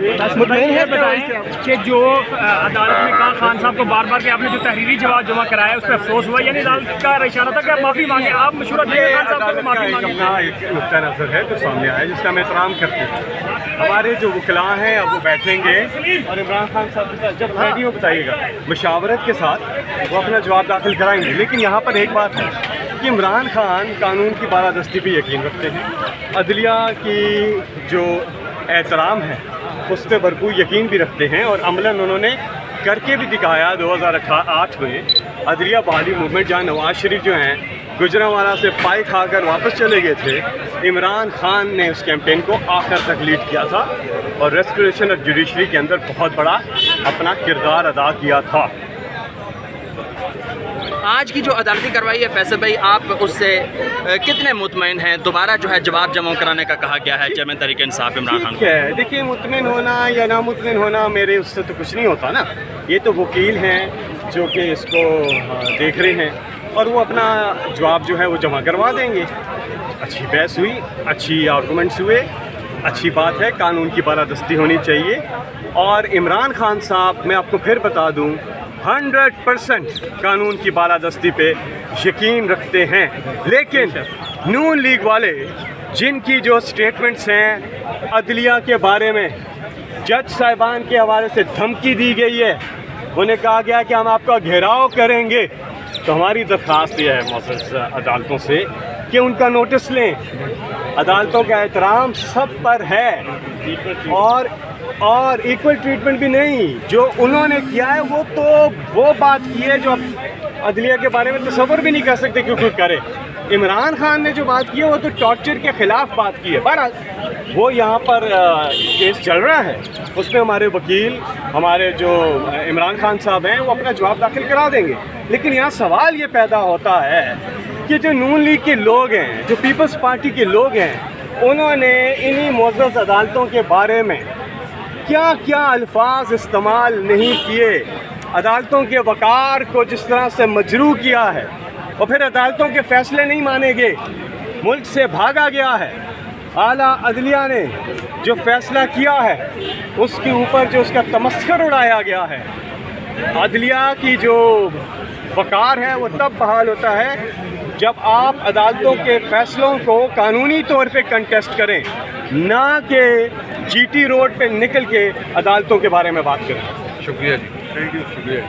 मुतमिन है बताएँ कि जो अदालत ने कहा खान साहब को बार बार कि आपने जो तहरीरी जवाब जमा कराया उस पर अफसोस हुआ यानी अदालत का इशारा था कि आप माफ़ी मांगे। आप मशूरा देंगे खान साहब को माफ़ी मांगे। एक नुकता नज़र है जो सामने आया जिसका हम एहतराम करते हैं। हमारे जो वकला हैं अब वो बैठेंगे। और इमरान खान साहब के साथ जब रेडी हो बताइएगा मशावरत के साथ वो अपना जवाब दाखिल कराएँगे। लेकिन यहाँ पर एक बात है कि इमरान खान कानून की बालादस्ती पर यकीन रखते हैं। अदलिया की जो एहतराम है उस पर भरपूर यकीन भी रखते हैं और अमला उन्होंने करके भी दिखाया दो हज़ार आठ में। अदरिया बहाली मूवमेंट जहाँ नवाज़ शरीफ जो हैं, गुजरावाला से पाई खाकर वापस चले गए थे, इमरान खान ने उस कैंपेन को आखिर तक लीड किया था और रेस्टोरेशन ऑफ़ जुडिशरी के अंदर बहुत बड़ा अपना किरदार अदा किया था। आज की जो अदालती कार्रवाई है, फैसल भाई, आप उससे कितने मुतमिन हैं? दोबारा जो है जवाब जमा कराने का कहा गया है चेयरमैन तरीके इंसाफ इमरान खान है। देखिए मुतमिन होना या नामुतमिन होना मेरे उससे तो कुछ नहीं होता ना। ये तो वकील हैं जो कि इसको देख रहे हैं और वो अपना जवाब जो है वो जमा करवा देंगे। अच्छी बहस हुई, अच्छी आर्गूमेंट्स हुए, अच्छी बात है, कानून की बालादस्ती होनी चाहिए। और इमरान खान साहब, मैं आपको फिर बता दूँ हंड्रेड परसेंट कानून की बालादस्ती पे यकीन रखते हैं। लेकिन नून लीग वाले, जिनकी जो स्टेटमेंट्स हैं, अदलिया के बारे में, जज साहिबान के हवाले से धमकी दी गई है। उन्हें कहा गया कि हम आपका घेराव करेंगे। तो हमारी दरख्वास्त यह है मोसस अदालतों से। कि उनका नोटिस लें। अदालतों का एहतराम सब पर है। और और इक्वल ट्रीटमेंट भी नहीं। जो उन्होंने किया है, वो तो वो बात की है जो अदलिया के बारे में तस्वर भी नहीं कर सकते क्योंकि करे। इमरान खान ने जो बात की है, वो तो टॉर्चर के ख़िलाफ़ बात की है। बहरहाल, वो यहाँ पर केस चल रहा है। उसमें हमारे वकील, हमारे जो इमरान खान साहब हैं, वो अपना जवाब दाखिल करा देंगे। लेकिन यहाँ सवाल ये पैदा होता है कि जो नून लीग के लोग हैं, जो पीपल्स पार्टी के लोग हैं, उन्होंने इन्हीं मोजस अदालतों के बारे में क्या क्या अल्फाज इस्तेमाल नहीं किए? अदालतों के वकार को जिस तरह से मजरू किया है, और फिर अदालतों के फैसले नहीं माने गए मुल्क से भागा गया है। आला अदलिया ने जो फैसला किया है, उसके ऊपर जो उसका तमस्कर उड़ाया गया है। अदलिया की जो वकार है, वो तब बहाल होता है जब आप अदालतों के फैसलों को कानूनी तौर पे कंटेस्ट करें ना कि जीटी रोड पे निकल के अदालतों के बारे में बात करें। शुक्रिया जी। थैंक यू शुक्रिया